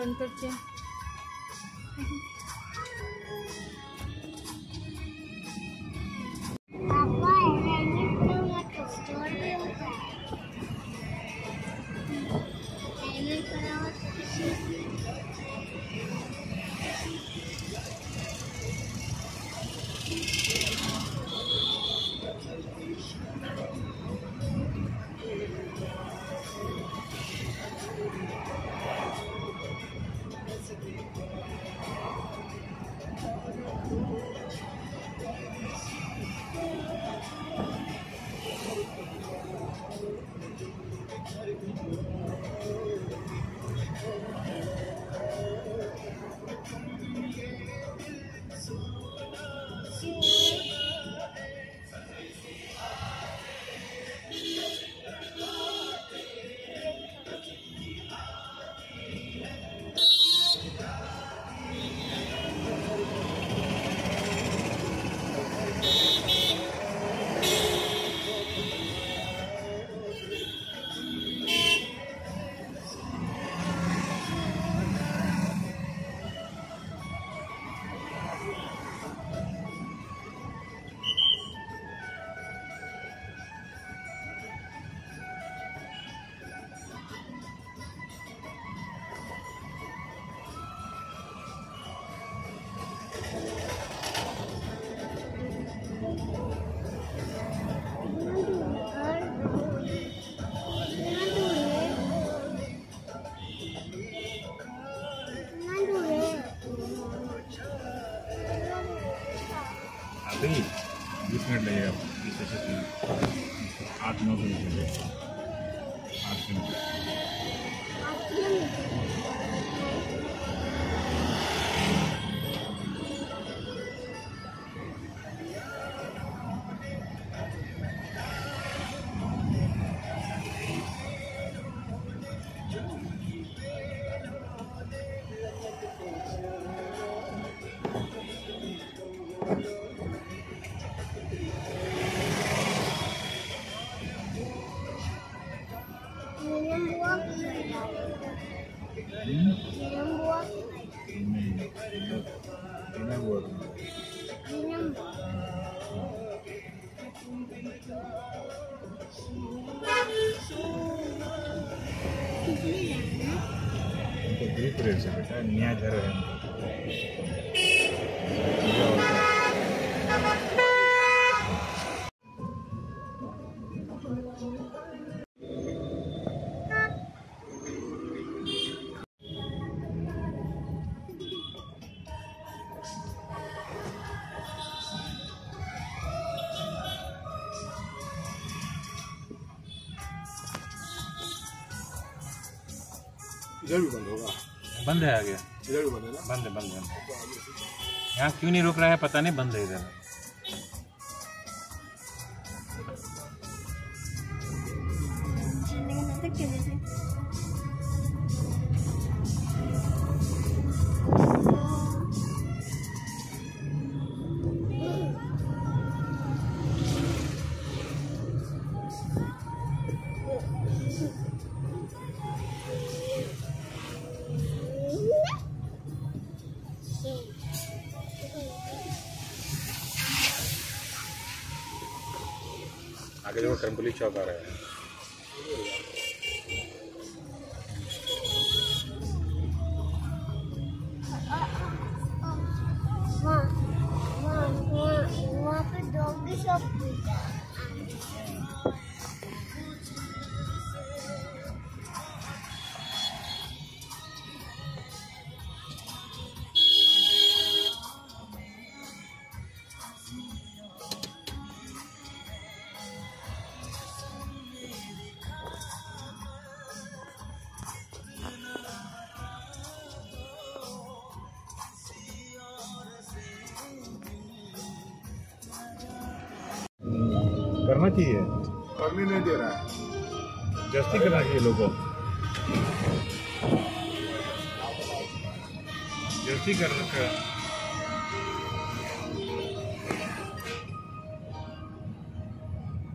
बंद करते हैं। मिनट लगेगा बीस से आठ नौ मिनट लगेगा आठ minute Minum buah. Hmm? Minum buah. ini ini buat Minum. उनको देख रहे थे बेटा नया घर है उनका पूजा होता है इधर भी बंद होगा। बंद है आगे। इधर भी बंद है ना? बंद है बंद है। यहाँ क्यों नहीं रुक रहा है पता नहीं बंद है इधर। आगे जो टेम्पली चौक आ रहा है। वहाँ पे डॉगी शॉप खुलता है। करना चाहिए? करने नहीं दे रहा है। जस्ती करना चाहिए लोगों जस्ती कर रखा है।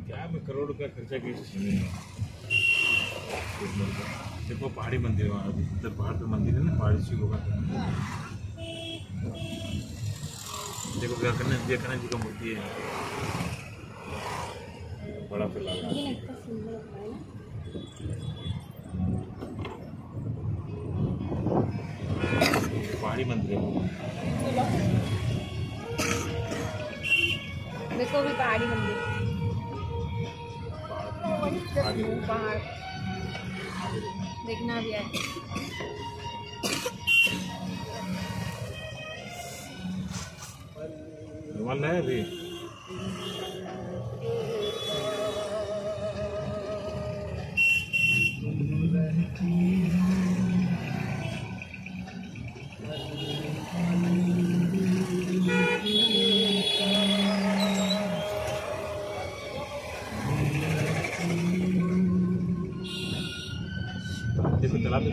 क्या में करोड़ का खर्चा की ज़मीन है एक लोग का। देखो पहाड़ी मंदिर वहाँ उधर पहाड़ पे मंदिर है ना पहाड़ी शिव का देखो विवेकानंद विवेकानंद जी का मूर्ति है। बड़ा लगता है। पहाड़ी मंदिर है। देखो भी पहाड़ी मंदिर। पहाड़ देखना भी है। रुमाल है अभी?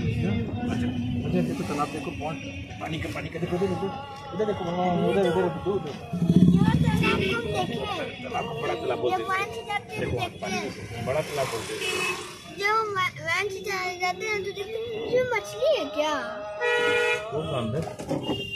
देखो देखो अच्छा अच्छा देखो तालाब देखो बहुत पानी का पानी का देखो देखो देखो इधर देखो हाँ, उधर उधर उधर उधर तालाब को बड़ा तालाब बोलते हैं देखो बड़ा तालाब बोलते हैं वैन से जाते हैं तो देखते हैं मछली है क्या वो अंदर